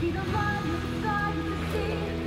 See the light, the sky, the sea.